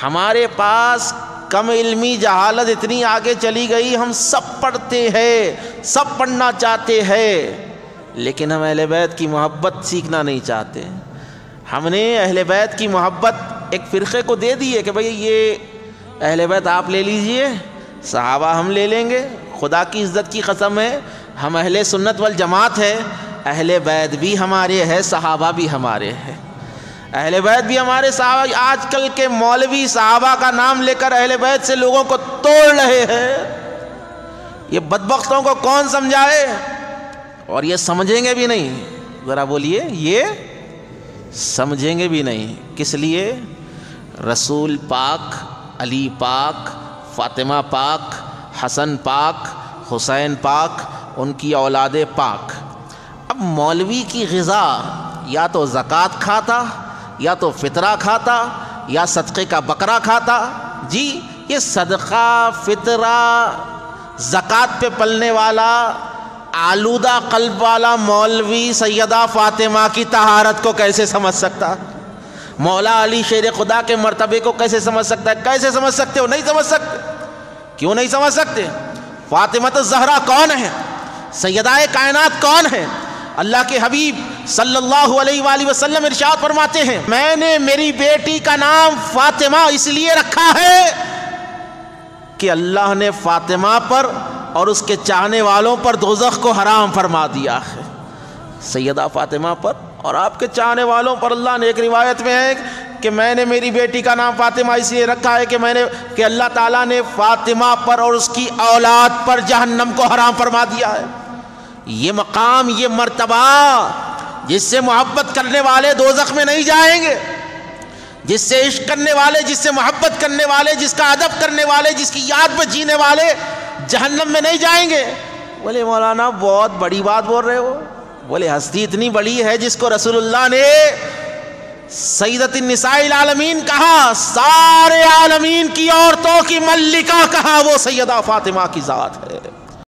हमारे पास कम इल्मी जहालत इतनी आगे चली गई, हम सब पढ़ते हैं, सब पढ़ना चाहते हैं, लेकिन हम अहल बैत की मोहब्बत सीखना नहीं चाहते। हमने अहल बैत की मोहब्बत एक फ़िरक़े को दे दी है कि भाई ये अहल बैत आप ले लीजिए, सहाबा हम ले लेंगे, खुदा की इज़्ज़त की कसम है, हम अहले सुन्नत वल जमात है, अहले बैत भी हमारे हैं, सहाबा भी हमारे हैं। अहले बैत भी हमारे साहबा, आजकल के मौलवी साहबा का नाम लेकर अहले बैत से लोगों को तोड़ रहे हैं। ये बदबख्तों को कौन समझाए? और ये समझेंगे भी नहीं। ज़रा बोलिए, ये समझेंगे भी नहीं। किस लिए? रसूल पाक, अली पाक, फ़ातिमा पाक, हसन पाक, हुसैन पाक, उनकी औलाद पाक। अब मौलवी की गज़ा या तो ज़क़़त खाता या तो फितरा खाता, या सदक़े का बकरा खाता। जी, ये सदक़ा, फितरा, ज़क़़त पे पलने वाला, आलूदा कल्ब वाला मौलवी सैदा फ़ातिमा की तहारत को कैसे समझ सकता? मौला अली शेर खुदा के मर्तबे को कैसे समझ सकता है? कैसे समझ सकते हो? नहीं समझ सकते। क्यों नहीं समझ सकते? फ़ातिमा तो जहरा कौन है? सैदाए कायनात कौन है? अल्लाह के हबीब सल्लल्लाहु अलैहि वसल्लम इरशाद फरमाते हैं, मैंने मेरी बेटी का नाम फातिमा इसलिए रखा है कि अल्लाह ने फातिमा पर और उसके चाहने वालों पर दोजख को हराम फरमा दिया है। सैयदा फातिमा पर और आपके चाहने वालों पर अल्लाह ने एक रिवायत में है कि मैंने मेरी बेटी का नाम फातिमा इसलिए रखा है कि मैंने, कि अल्लाह ताला ने फातिमा पर और उसकी औलाद पर जहन्नम को हराम फरमा दिया है। ये मकाम, ये मर्तबा जिससे मोहब्बत करने वाले दो में नहीं जाएँगे, जिससे इश्क करने वाले, जिससे मोहब्बत करने वाले, जिसका अदब करने वाले, जिसकी याद पर जीने वाले जहन्नम में नहीं जाएँगे। बोले, मौलाना, बहुत बड़ी बात बोल रहे हो। बोले, हस्ती इतनी बड़ी है जिसको रसूलुल्लाह ने सईदत आलमीन कहा, सारे आलमीन की औरतों की मल्लिका कहा, वो सैयदा फातिमा की ज़ात है।